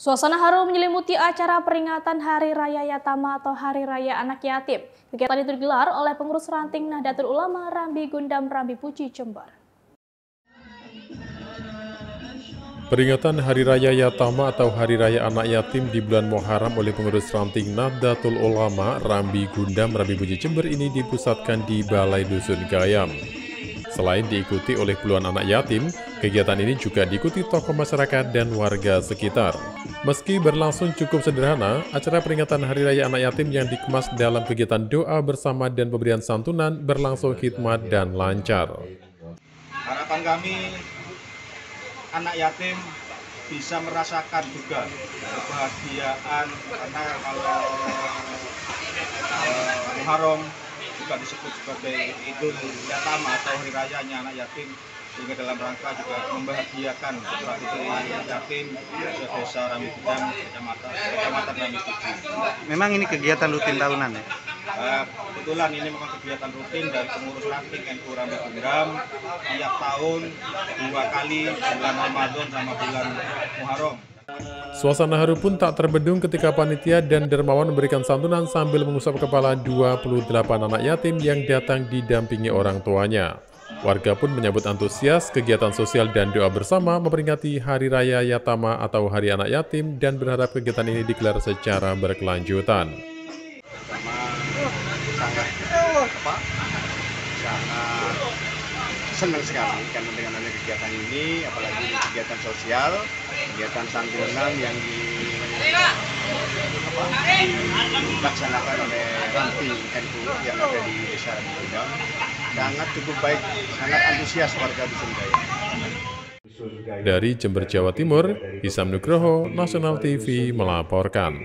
Suasana haru menyelimuti acara peringatan Hari Raya Yatama atau Hari Raya Anak Yatim. Kegiatan itu digelar oleh pengurus ranting Nahdlatul Ulama Rambi Gundam Rambi Puji Jember. Peringatan Hari Raya Yatama atau Hari Raya Anak Yatim di bulan Muharram oleh pengurus ranting Nahdlatul Ulama Rambi Gundam Rambi Puji Jember ini dipusatkan di Balai Dusun Gayam. Selain diikuti oleh puluhan anak yatim, kegiatan ini juga diikuti tokoh masyarakat dan warga sekitar. Meski berlangsung cukup sederhana, acara peringatan Hari Raya Anak Yatim yang dikemas dalam kegiatan doa bersama dan pemberian santunan berlangsung hikmat dan lancar. Harapan kami, anak yatim bisa merasakan juga kebahagiaan karena kalau uh, Muharram juga disebut sebagai Idul Yatama atau Hari Rayanya anak yatim sehingga dalam rangka juga membahagiakan putra putri yatim di desa Ramibudang, kecamatan kecamatan Ramituji. Memang ini kegiatan rutin tahunan ya? Uh, kebetulan ini memang kegiatan rutin dari pengurus ranting NU Ramibudang tiap tahun dua kali bulan Ramadan sama bulan Muharram. Suasana haru pun tak terbendung ketika panitia dan dermawan memberikan santunan sambil mengusap kepala 28 anak yatim yang datang didampingi orang tuanya. Warga pun menyambut antusias kegiatan sosial dan doa bersama memperingati Hari Raya Yatama atau Hari Anak Yatim dan berharap kegiatan ini digelar secara berkelanjutan. sangat sangat senang sekali karena dengan adanya kegiatan ini, apalagi kegiatan sosial, kegiatan santunan yang di, apa, dilaksanakan oleh ranting NU yang ada di desa Bidang sangat cukup baik, sangat antusias warga Dusun Gaya. Dari Jember, Jawa Timur, Isam Nugroho, Nasional TV melaporkan.